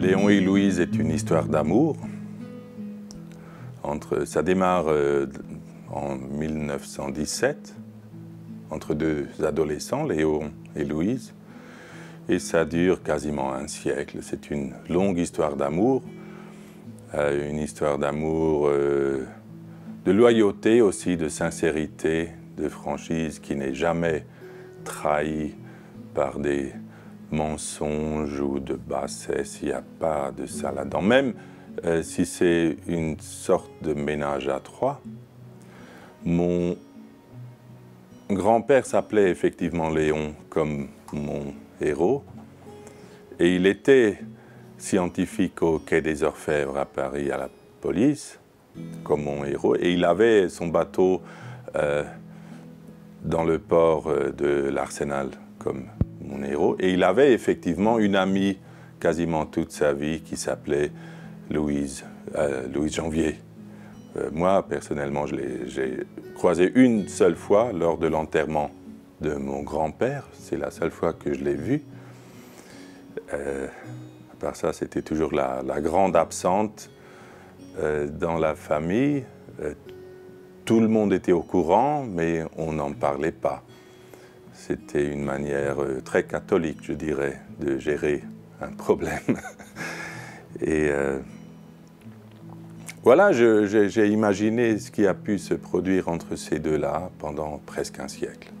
Léon et Louise est une histoire d'amour. Entre, ça démarre euh, en 1917 entre deux adolescents, Léon et Louise, et ça dure quasiment un siècle. C'est une longue histoire d'amour, euh, une histoire d'amour, euh, de loyauté aussi, de sincérité, de franchise qui n'est jamais trahie par des mensonges ou de bassesse. Il n'y a pas de ça là-dedans. Même euh, si c'est une sorte de ménage à trois, mon grand-père s'appelait effectivement Léon comme mon héros. Et il était scientifique au Quai des Orfèvres à Paris à la police, comme mon héros. Et il avait son bateau euh, dans le port euh, de l'Arsenal comme héros. Et il avait effectivement une amie quasiment toute sa vie qui s'appelait Louise, euh, Louise Janvier. moi, personnellement, j'ai croisé une seule fois lors de l'enterrement de mon grand-père. C'est la seule fois que je l'ai vu. Euh, à part ça, c'était toujours la, grande absente euh, dans la famille. Euh, tout le monde était au courant, mais on n'en parlait pas. C'était une manière très catholique, je dirais, de gérer un problème. Et voilà, j'ai imaginé ce qui a pu se produire entre ces deux-là pendant presque un siècle.